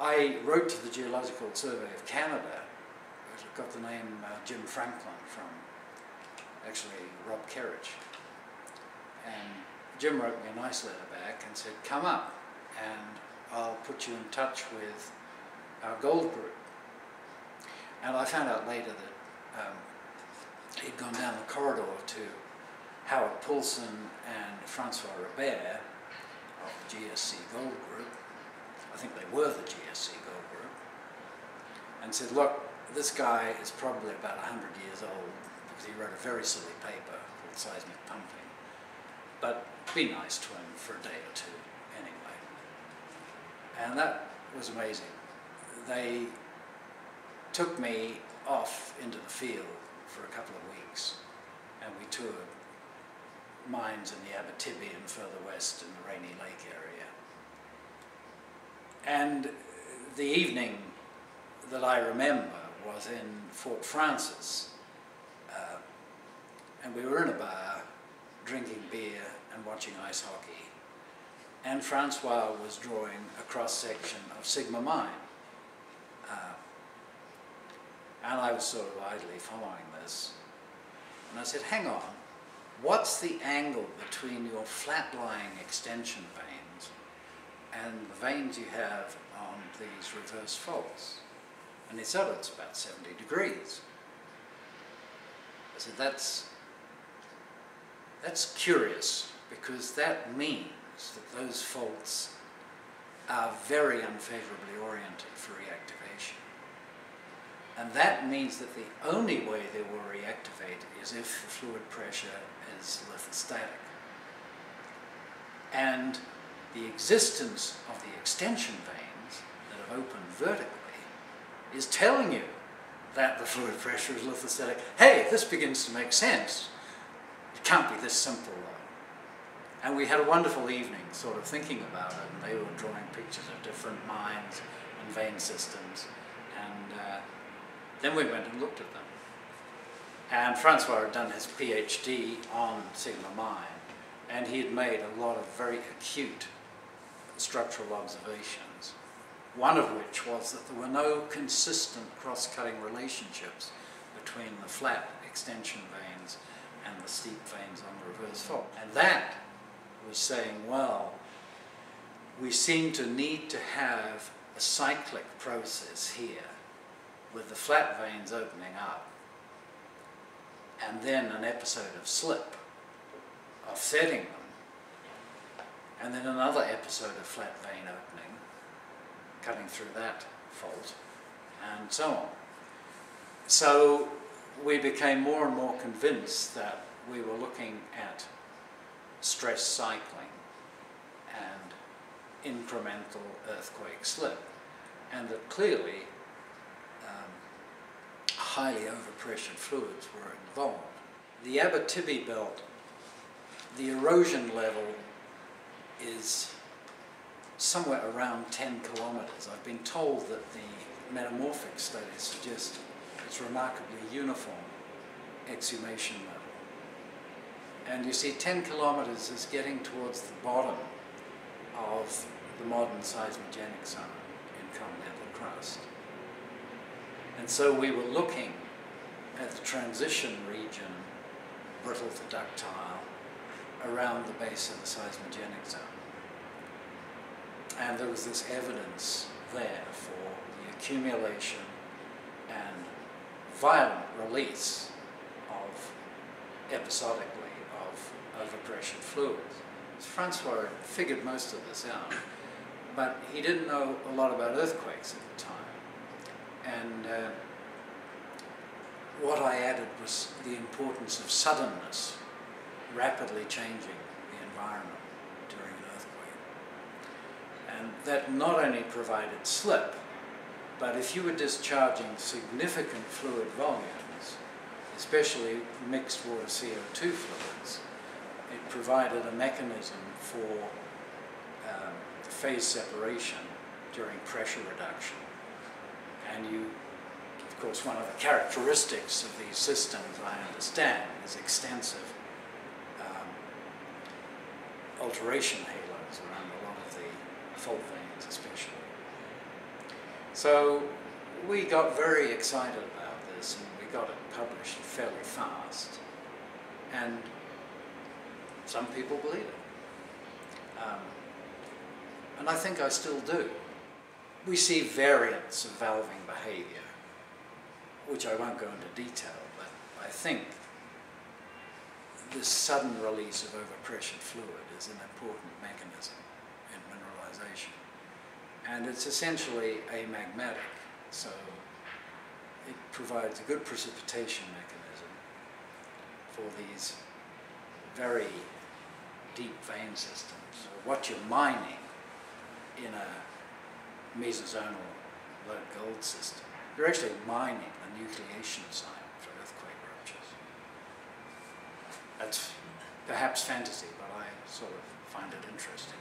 I wrote to the Geological Survey of Canada, got the name uh, Jim Franklin from actually Rob Kerrich. And Jim wrote me a nice letter back and said, come up and I'll put you in touch with our gold group. And I found out later that um, he'd gone down the corridor to Howard Poulsen and Francois Robert of the GSC Gold Group. I think they were the GSC Gold Group. And said, look, this guy is probably about 100 years old because he wrote a very silly paper called Seismic Pumping. But be nice to him for a day or two anyway. And that was amazing. They took me off into the field for a couple of weeks and we toured mines in the Abitibi and further west in the Rainy Lake area. And the evening that I remember was in Fort Frances. Uh, and we were in a bar drinking beer and watching ice hockey. And Francois was drawing a cross-section of Sigma Mine. Uh, and I was sort of idly following this. And I said, hang on, what's the angle between your flat-lying extension veins and the veins you have on these reverse faults? And it's said, it's about 70 degrees. Said, that's, that's curious because that means that those faults are very unfavorably oriented for reactivation. And that means that the only way they will reactivate is if the fluid pressure is lithostatic. And the existence of the extension veins that have opened vertically is telling you that the fluid pressure is lithostatic. Hey, this begins to make sense. It can't be this simple though. And we had a wonderful evening sort of thinking about it and they were drawing pictures of different mines and vein systems and uh, then we went and looked at them. And Francois had done his PhD on Sigma Mine and he had made a lot of very acute structural observations one of which was that there were no consistent cross-cutting relationships between the flat extension veins and the steep veins on the reverse fault. And that was saying, well, we seem to need to have a cyclic process here with the flat veins opening up and then an episode of slip offsetting them and then another episode of flat vein opening cutting through that fault, and so on. So we became more and more convinced that we were looking at stress cycling and incremental earthquake slip, and that clearly um, highly overpressured fluids were involved. The Abitibi belt, the erosion level is somewhere around 10 kilometres. I've been told that the metamorphic studies suggest it's remarkably uniform exhumation level. And you see 10 kilometres is getting towards the bottom of the modern seismogenic zone in continental crust. And so we were looking at the transition region, brittle to ductile, around the base of the seismogenic zone. And there was this evidence there for the accumulation and violent release of, episodically, of overpressured fluids. Francois figured most of this out, but he didn't know a lot about earthquakes at the time. And uh, what I added was the importance of suddenness, rapidly changing the environment during an earthquake. and that not only provided slip, but if you were discharging significant fluid volumes, especially mixed water CO2 fluids, it provided a mechanism for um, phase separation during pressure reduction. And you, of course, one of the characteristics of these systems, I understand, is extensive alteration halos around a lot of the fault veins especially. So we got very excited about this and we got it published fairly fast. And some people believe it. Um, and I think I still do. We see variants of valving behavior, which I won't go into detail, but I think this sudden release of overpressured fluid is an important mechanism in mineralization. And it's essentially amagmatic, so it provides a good precipitation mechanism for these very deep vein systems. What you're mining in a mesozonal lode gold system, you're actually mining the nucleation site for earthquake ruptures. That's perhaps fantasy, but I sort of find it interesting.